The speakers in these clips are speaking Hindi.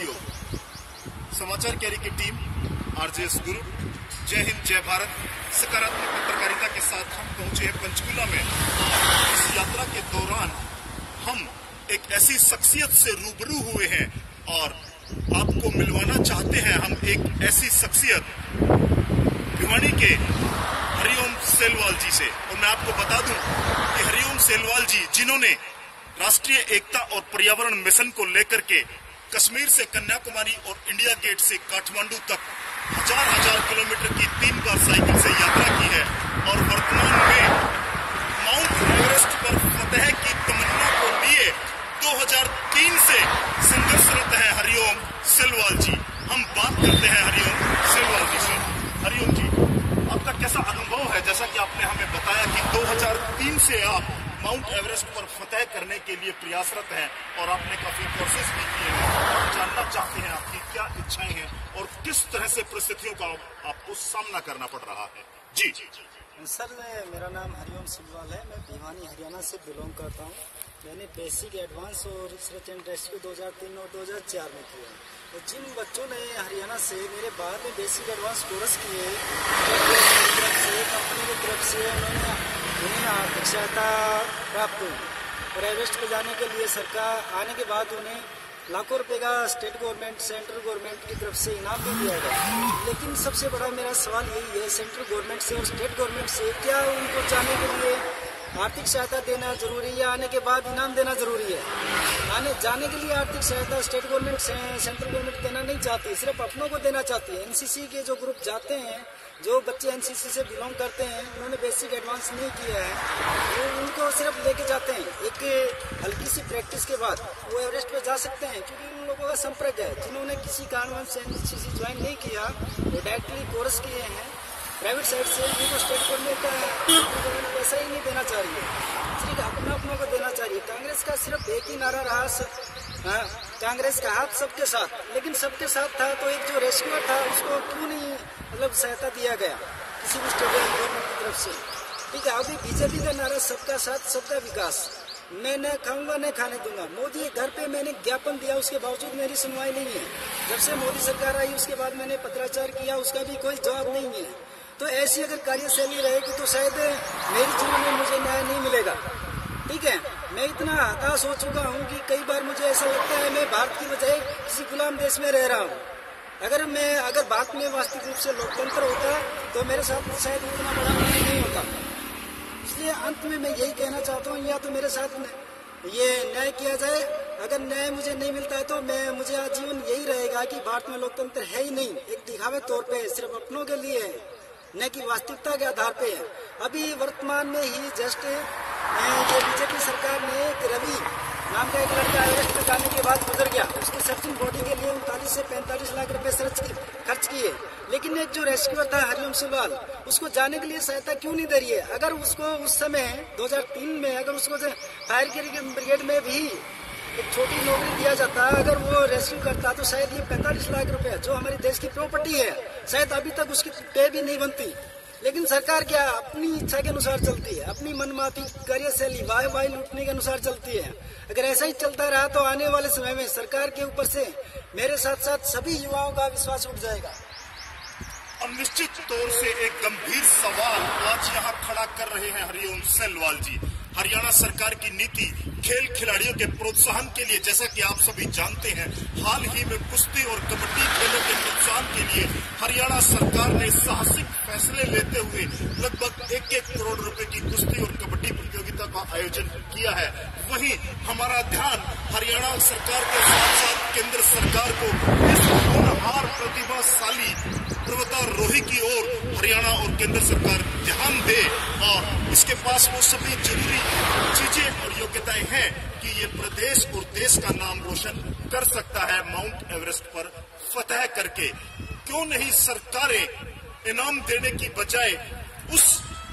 साथियों, समाचार कैरी की टीम आरजेएस गुरु जय हिंद, जय भारत, सकारात्मक पत्रकारिता के साथ हम पहुँचे हैं पंचकुला में। इस यात्रा के दौरान हम एक ऐसी शख्सियत से रूबरू हुए हैं और आपको मिलवाना चाहते हैं हम एक ऐसी शख्सियत, भिवानी के हरिओम सेलवाल जी से। और मैं आपको बता दूँ कि हरिओम सेलवाल जी, जिन्होंने राष्ट्रीय एकता और पर्यावरण मिशन को लेकर के कश्मीर से कन्याकुमारी और इंडिया गेट से काठमांडू तक हज़ार हज़ार किलोमीटर की तीन बार साइकिल से यात्रा की है और वर्तमान में माउंट एवरेस्ट पर फतेह की तमन्ना को लिए 2003 से संघर्षरत है हरिओम सिलवाल जी। हम बात करते हैं हरिओम सिलवाल जी से। हरिओम जी, आपका कैसा अनुभव है? जैसा कि आपने हमें बताया कि 2003 से आप माउंट एवरेस्ट पर फतेह करने के लिए प्रयासरत हैं और आपने काफ़ी कोर्सेज भी किए हैं। जानना चाहते हैं आपकी क्या इच्छाएँ हैं और किस तरह से परिस्थितियों का आपको सामना करना पड़ रहा है। जी। सर मेरा नाम हरिओम सिलवाल है। मैं भिवानी, हरियाणा से बिलोंग करता हूँ। मैंने बेसिक एडवांस और रिसर्च एंड रेस्क्यू 2003 और 2004 में किया तो जिन बच्चों ने हरियाणा से मेरे बाद में बेसिक एडवांस कोर्स किए कंपनी की तरफ़ से उन्होंने उन्हें सहायता प्राप्त हुई। और एवरेस्ट पर जाने के लिए सरकार आने के बाद उन्हें लाखों रुपए का स्टेट गवर्नमेंट, सेंट्रल गवर्नमेंट की तरफ़ से इनाम भी दिया गया। लेकिन सबसे बड़ा मेरा सवाल यही है, सेंट्रल गवर्नमेंट से और स्टेट गवर्नमेंट से क्या उनको जाने के लिए आर्थिक सहायता देना ज़रूरी है आने के बाद इनाम देना ज़रूरी है। आने, जाने के लिए आर्थिक सहायता स्टेट गवर्नमेंट सेंट्रल गवर्नमेंट देना नहीं चाहती, सिर्फ़ अपनों को देना चाहती है। एनसीसी के जो ग्रुप जाते हैं, जो बच्चे एनसीसी से बिलोंग करते हैं, उन्होंने बेसिक एडवांस नहीं किया है, वो उनको सिर्फ़ लेके जाते हैं। एक हल्की सी प्रैक्टिस के बाद वो एवरेस्ट पे जा सकते हैं, क्योंकि उन लोगों का संपर्क है। जिन्होंने किसी कारणवश एनसीसी ज्वाइन नहीं किया, वो डायरेक्टली कोर्स किए हैं। प्राइवेट साइड से उनको स्टेट गवर्नमेंट पैसा ही नहीं देना चाह रही है सिर्फ़ अपना अपनों को देना चाहिए। कांग्रेस का सिर्फ़ एक ही नारा रहा हाँ, कांग्रेस का हाथ सबके साथ। लेकिन सबके साथ था तो एक जो रेस्क्यूअर था उसको क्यों नहीं मतलब सहायता दिया गया किसी भी स्टेट गवर्नमेंट की तरफ़ से? ठीक है अभी बीजेपी का नारा सबका साथ सबका विकास। मैं न खाऊँगा न खाने दूँगा। मोदी घर पे मैंने ज्ञापन दिया उसके बावजूद मेरी सुनवाई नहीं है। जब से मोदी सरकार आई उसके बाद मैंने पत्राचार किया उसका भी कोई जवाब नहीं है। तो ऐसी अगर कार्यशैली रहेगी तो शायद मेरे जीवन में मुझे न्याय नहीं मिलेगा। ठीक है? मैं इतना हताश हो चुका हूँ कि कई बार मुझे ऐसा लगता है मैं भारत की बजाय किसी गुलाम देश में रह रहा हूँ। अगर मैं, अगर भारत में वास्तविक रूप से लोकतंत्र होता तो मेरे साथ शायद इतना बड़ा नहीं होता। इसलिए अंत में मैं यही कहना चाहता हूँ, या तो मेरे साथ ये न्याय किया जाए। अगर न्याय मुझे नहीं मिलता है तो मैं, मुझे आजीवन यही रहेगा कि भारत में लोकतंत्र है ही नहीं। एक दिखावे तौर पे सिर्फ़ अपनों के लिए है। न कि वास्तविकता के आधार पे है। अभी वर्तमान में ही जस्ट जो बीजेपी सरकार ने एक रवि नाम का एक लड़का एवरेस्ट पे जाने के बाद गुजर गया, उसकी सर्चिंग बॉडी के लिए उनतालीस से पैंतालीस लाख रुपए खर्च किए। लेकिन एक जो रेस्क्यूअर था, हरिओम सिलवाल, उसको जाने के लिए सहायता क्यों नहीं दे रही है? अगर उसको उस समय 2003 में, अगर उसको फायर ब्रिगेड में भी छोटी नौकरी दिया जाता है, अगर वो रेस्क्यू करता तो शायद ये पैंतालीस लाख रुपए जो हमारे देश की प्रॉपर्टी है, शायद अभी तक उसकी पे भी नहीं बनती। लेकिन सरकार क्या अपनी इच्छा के अनुसार चलती है? अपनी मनमाफी कार्यशैली वाय वाय लूटने के अनुसार चलती है। अगर ऐसा ही चलता रहा तो आने वाले समय में सरकार के ऊपर से मेरे साथ साथ सभी युवाओं का विश्वास उठ जाएगा। और निश्चित तौर से एक गंभीर सवाल आज यहाँ खड़ा कर रहे हैं हरिओम सेलवाल जी। हरियाणा सरकार की नीति खेल खिलाड़ियों के प्रोत्साहन के लिए, जैसा कि आप सभी जानते हैं, हाल ही में कुश्ती और कबड्डी खेलों के प्रोत्साहन के लिए हरियाणा सरकार ने साहसिक फैसले लेते हुए लगभग एक एक करोड़ रुपए की कुश्ती और कबड्डी प्रतियोगिता का आयोजन किया है। वहीं हमारा ध्यान हरियाणा सरकार के साथ साथ केंद्र सरकार को इस होनहार प्रतिभाशाली पर्वतारोही की ओर हरियाणा और केंद्र सरकार ध्यान दे। और इसके पास वो सभी ज़रूरी चीज़ें और योग्यताएँ हैं कि ये प्रदेश और देश का नाम रोशन कर सकता है माउंट एवरेस्ट पर फतेह करके। क्यों नहीं सरकारें इनाम देने की बजाय उस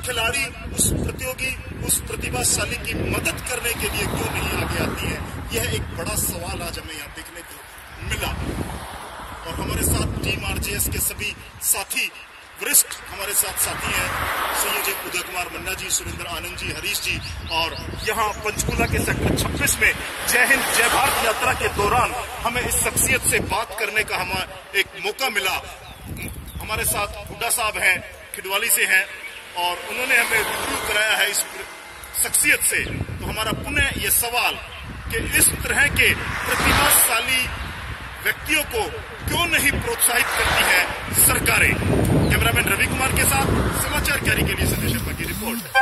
खिलाड़ी, उस प्रतियोगी, उस प्रतिभाशाली की मदद करने के लिए क्यों नहीं आगे आती है? यह एक बड़ा सवाल आज हमें यहाँ टीम आरजेएस के सभी साथी, वरिष्ठ हमारे साथ साथी हैं संयोजक उदय कुमार मन्ना जी, सुरेंद्र आनंद जी, हरीश जी, और यहाँ पंचकूला के सेक्टर 26 में जय हिंद, जय भारत यात्रा के दौरान हमें इस शख्सियत से बात करने का हमें एक मौका मिला। हमारे साथ हुड्डा साहब हैं, खिडवाली से हैं, और उन्होंने हमें रूबरू कराया है इस शख्सियत से। तो हमारा पुनः ये सवाल कि इस तरह के प्रतिभाशाली व्यक्तियों को क्यों नहीं प्रोत्साहित करती है सरकारें? कैमरामैन रवि कुमार के साथ समाचार कैरी के लिए संदेश की रिपोर्ट।